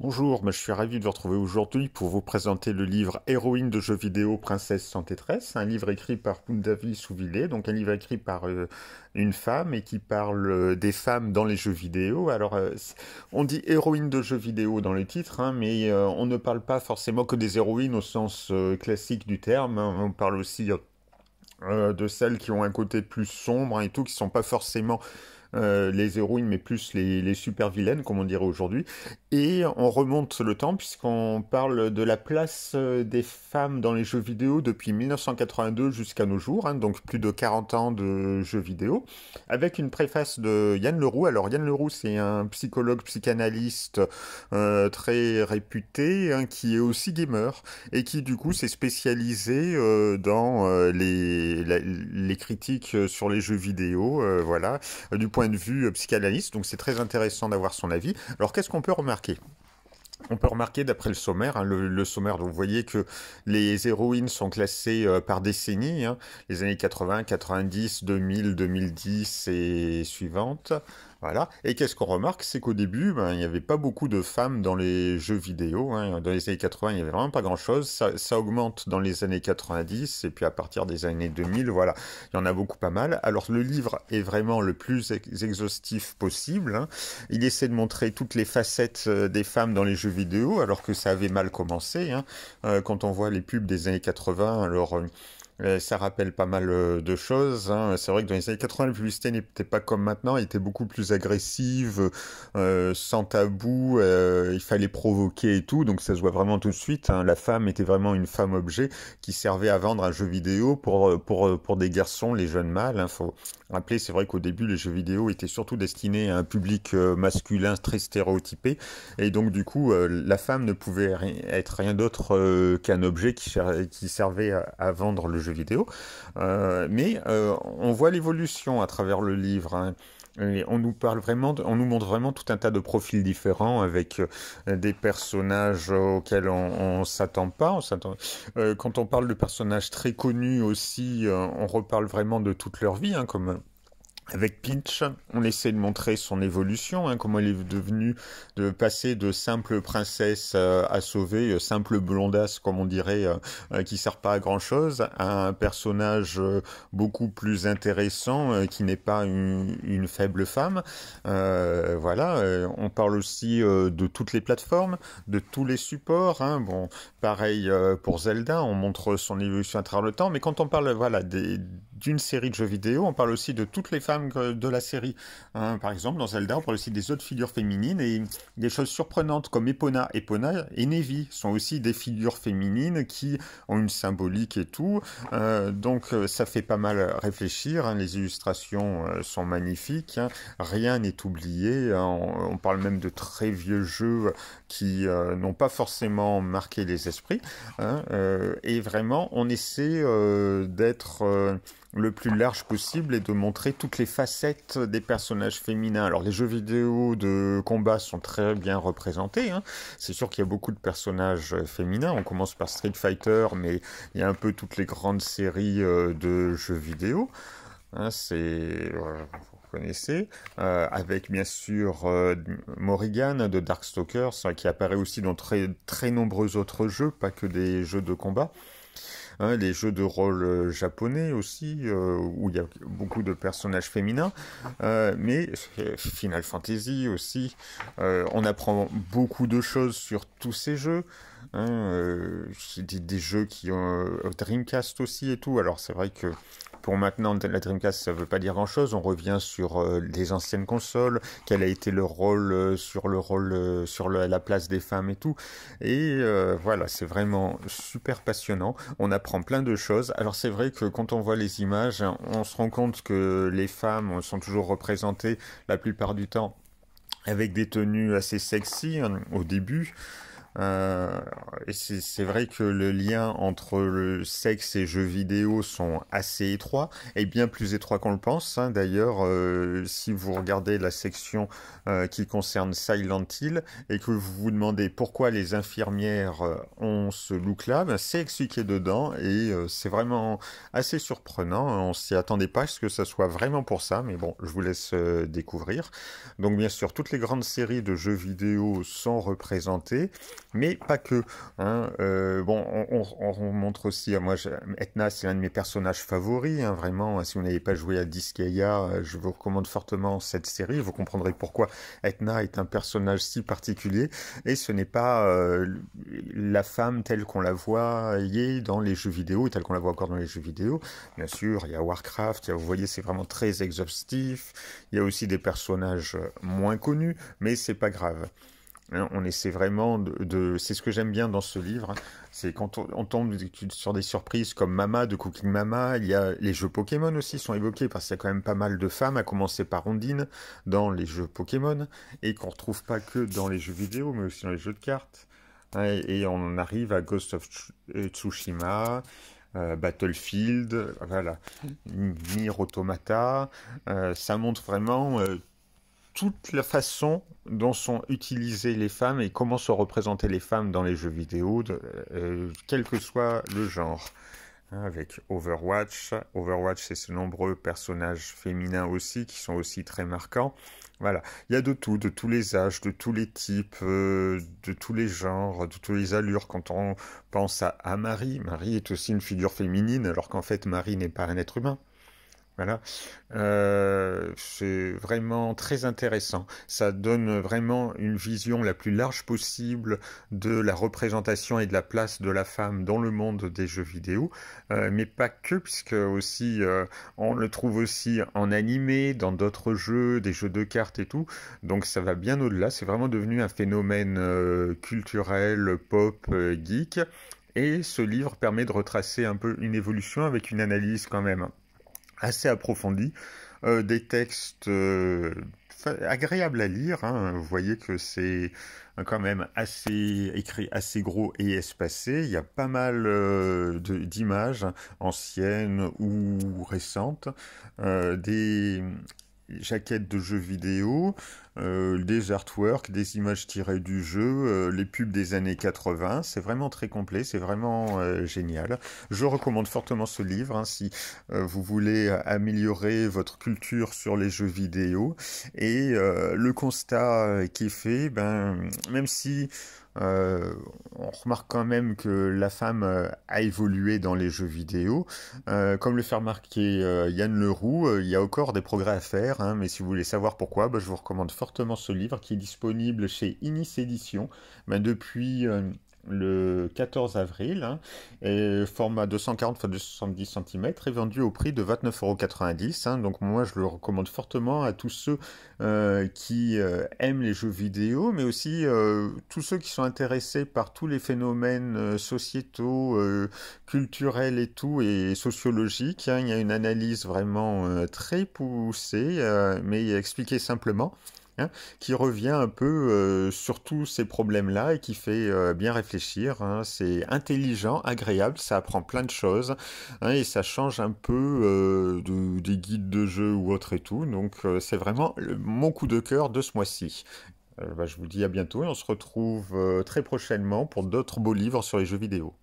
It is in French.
Bonjour, je suis ravi de vous retrouver aujourd'hui pour vous présenter le livre Héroïne de jeux vidéo Princesse sans Tétresse, un livre écrit par Pundavi Souvillé, donc un livre écrit par euh, une femme et qui parle euh, des femmes dans les jeux vidéo. Alors, euh, on dit héroïne de jeux vidéo dans le titre, hein, mais on ne parle pas forcément que des héroïnes au sens classique du terme, hein. on parle aussi de celles qui ont un côté plus sombre et tout, qui ne sont pas forcément euh, les héroïnes, mais plus les, super vilaines, comme on dirait aujourd'hui. Et on remonte le temps, puisqu'on parle de la place euh, des femmes dans les jeux vidéo depuis 1982 jusqu'à nos jours, hein, donc plus de 40 ans de jeux vidéo, avec une préface de Yann Leroux. Alors Yann Leroux, c'est un psychologue, psychanalyste euh, très réputé, hein, qui est aussi gamer, et qui du coup s'est spécialisé dans les, les critiques sur les jeux vidéo, voilà, du point de vue euh, psychanalyste, donc c'est très intéressant d'avoir son avis. Alors qu'est-ce qu'on peut remarquer? On peut remarquer d'après le sommaire, hein, le, sommaire, donc vous voyez que les héroïnes sont classées euh, par décennie, hein, les années 80, 90, 2000, 2010 et suivantes. Voilà. Et qu'est-ce qu'on remarque C'est qu'au début, ben, il n'y avait pas beaucoup de femmes dans les jeux vidéo. Hein. Dans les années 80, il n'y avait vraiment pas grand-chose. Ça, augmente dans les années 90, et puis à partir des années 2000, voilà, il y en a beaucoup pas mal. Alors le livre est vraiment le plus exhaustif possible. Hein. Il essaie de montrer toutes les facettes euh, des femmes dans les jeux vidéo, alors que ça avait mal commencé. Hein. Euh, quand on voit les pubs des années 80, alors... Euh, euh, ça rappelle pas mal euh, de choses. Hein. C'est vrai que dans les années 80, la publicité n'était pas comme maintenant, elle était beaucoup plus agressive, euh, sans tabou, il fallait provoquer et tout, donc ça se voit vraiment tout de suite. Hein. La femme était vraiment une femme objet qui servait à vendre un jeu vidéo pour, pour, pour des garçons, les jeunes mâles. Hein. Faut rappeler, c'est vrai qu'au début, les jeux vidéo étaient surtout destinés à un public masculin très stéréotypé, et donc du coup, la femme ne pouvait être rien d'autre qu'un objet qui servait à vendre le jeu vidéo. Euh, mais euh, on voit l'évolution à travers le livre. Hein. on nous parle vraiment, on nous montre vraiment tout un tas de profils différents avec euh, des personnages auxquels on, s'attend pas. On quand on parle de personnages très connus aussi, on reparle vraiment de toute leur vie, hein, comme avec Pinch, on essaie de montrer son évolution, hein, comment elle est devenue de passer de simple princesse euh, à sauver, euh, simple blondasse comme on dirait, euh, qui sert pas à grand chose, à un personnage beaucoup plus intéressant qui n'est pas une, faible femme. voilà, on parle aussi de toutes les plateformes, de tous les supports. Hein. Bon, pareil pour Zelda, on montre son évolution à travers le temps, mais quand on parle voilà d'une série de jeux vidéo, on parle aussi de toutes les femmes de la série. Hein, par exemple, dans Zelda, on parle aussi des autres figures féminines et des choses surprenantes comme Epona. Epona et Nevi sont aussi des figures féminines qui ont une symbolique et tout. Euh, donc euh, ça fait pas mal réfléchir. Hein. Les illustrations euh, sont magnifiques. Hein. Rien n'est oublié. On, parle même de très vieux jeux qui n'ont pas forcément marqué les esprits. et vraiment, on essaie d'être le plus large possible et de montrer toutes les facettes des personnages féminins. Alors les jeux vidéo de combat sont très bien représentés. Hein. C'est sûr qu'il y a beaucoup de personnages féminins. On commence par Street Fighter, mais il y a un peu toutes les grandes séries euh, de jeux vidéo. Hein, c'est vous connaissez, euh, avec bien sûr euh, Morrigan de Darkstalkers, qui apparaît aussi dans très nombreux autres jeux, pas que des jeux de combat. Hein, les jeux de rôle euh, japonais aussi, euh, où il y a beaucoup de personnages féminins, euh, mais Final Fantasy aussi, on apprend beaucoup de choses sur tous ces jeux. Hein, des, jeux qui ont Dreamcast aussi et tout. Alors c'est vrai que pour maintenant, la Dreamcast, ça veut pas dire grand-chose. On revient sur les anciennes consoles, quel a été le rôle sur le rôle sur la place des femmes et tout. Et voilà, c'est vraiment super passionnant. On apprend plein de choses. Alors c'est vrai que quand on voit les images, on se rend compte que les femmes sont toujours représentées la plupart du temps avec des tenues assez sexy hein, au début. Euh, c'est vrai que le lien entre le sexe et jeux vidéo sont assez étroits, et bien plus étroits qu'on le pense. Hein. D'ailleurs, euh, si vous regardez la section euh, qui concerne Silent Hill, et que vous vous demandez pourquoi les infirmières ont ce look-là, ben, c'est expliqué dedans, et c'est vraiment assez surprenant. On s'y attendait pas à ce que ça soit vraiment pour ça, mais bon, je vous laisse découvrir. Donc bien sûr, toutes les grandes séries de jeux vidéo sont représentées mais pas que. Hein. Euh, bon, on, montre aussi, moi, Etna, c'est l'un de mes personnages favoris, hein, vraiment. Si vous n'avez pas joué à Disgaea, euh, je vous recommande fortement cette série. Vous comprendrez pourquoi Etna est un personnage si particulier, et ce n'est pas euh, la femme telle qu'on la voit dans les jeux vidéo, telle qu'on la voit encore dans les jeux vidéo. Bien sûr, il y a Warcraft, vous voyez, c'est vraiment très exhaustif. Il y a aussi des personnages moins connus, mais c'est pas grave. Hein, on essaie vraiment de, c'est ce que j'aime bien dans ce livre, hein. c'est quand on, tombe sur des surprises comme Mama de Cooking Mama, il y a les jeux Pokémon aussi sont évoqués parce qu'il y a quand même pas mal de femmes, à commencer par Ondine dans les jeux Pokémon et qu'on retrouve pas que dans les jeux vidéo mais aussi dans les jeux de cartes. Hein, et, on arrive à Ghost of euh, Tsushima, euh, Battlefield, voilà, Nier Automata, euh, ça montre vraiment toute la façon dont sont utilisées les femmes et comment sont représentées les femmes dans les jeux vidéo, euh, quel que soit le genre. Hein, avec Overwatch, Overwatch c'est ces nombreux personnages féminins aussi qui sont aussi très marquants. Voilà, il y a de tout, de tous les âges, de tous les types, euh, de tous les genres, de tous les allures. Quand on pense à, Marie, Marie est aussi une figure féminine alors qu'en fait Marie n'est pas un être humain. Voilà, euh, c'est vraiment très intéressant. Ça donne vraiment une vision la plus large possible de la représentation et de la place de la femme dans le monde des jeux vidéo, euh, mais pas que, puisque aussi euh, on le trouve aussi en animé, dans d'autres jeux, des jeux de cartes et tout. Donc ça va bien au-delà. C'est vraiment devenu un phénomène culturel, pop, geek. Et ce livre permet de retracer un peu une évolution avec une analyse quand même assez approfondi, euh, des textes euh, agréables à lire. Hein. Vous voyez que c'est quand même assez écrit, assez gros et espacé. Il y a pas mal euh, d'images anciennes ou récentes, des jaquettes de jeux vidéo, euh, des artworks, des images tirées du jeu, euh, les pubs des années 80. C'est vraiment très complet, c'est vraiment euh, génial. Je recommande fortement ce livre hein, si vous voulez améliorer votre culture sur les jeux vidéo. Et le constat qui est fait, ben, même si on remarque quand même que la femme a évolué dans les jeux vidéo. Comme le fait remarquer Yann Leroux, il y a encore des progrès à faire, hein, mais si vous voulez savoir pourquoi, bah, je vous recommande fortement ce livre qui est disponible chez Inis Éditions bah, depuis le 14 avril, hein, format 240 x 270 cm, est vendu au prix de 29,90€. Hein, donc moi je le recommande fortement à tous ceux euh, qui euh, aiment les jeux vidéo, mais aussi euh, tous ceux qui sont intéressés par tous les phénomènes sociétaux, culturels et tout, et sociologiques. Hein. il y a une analyse vraiment très poussée, mais expliquée simplement. Hein, qui revient un peu euh, sur tous ces problèmes-là et qui fait euh, bien réfléchir. Hein. C'est intelligent, agréable, ça apprend plein de choses hein, et ça change un peu euh, de, des guides de jeu ou autre et tout. Donc c'est vraiment mon coup de cœur de ce mois-ci. Bah, je vous dis à bientôt et on se retrouve très prochainement pour d'autres beaux livres sur les jeux vidéo.